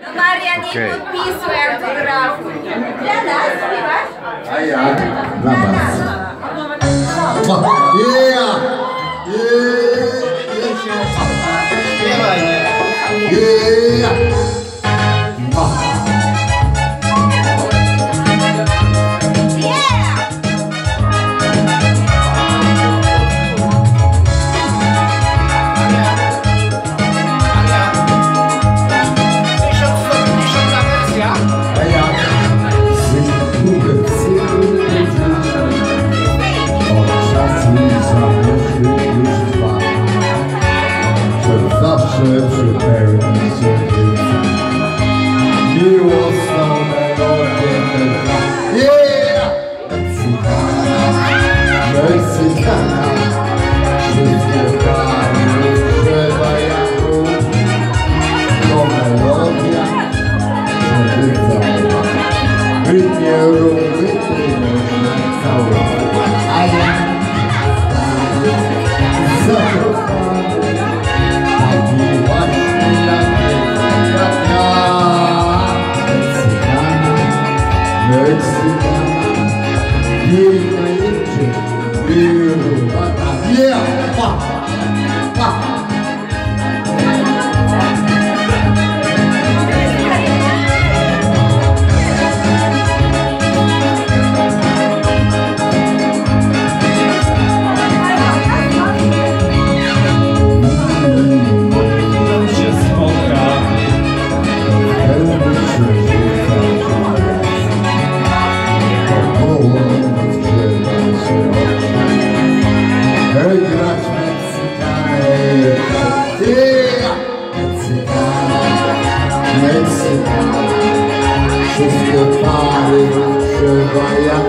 No Maria, nie Okej. podpisuj autografu. Dla nas śpiewasz? A jak? Dla was. Yeah! Yeah! Śpiewaj. Yeah! Że zawsze przypełni się życia Miłosną melodię trwa Yeah! Meksykana, Meksykana Wszystkie pary drzewa jak róg To melodia Przebycała Rytmie rumbyty można całować A ja zakochany Bienvenue, bienvenue, bienvenue, bienvenue, bienvenue, Wszystkie pary drzewa jak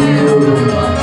you.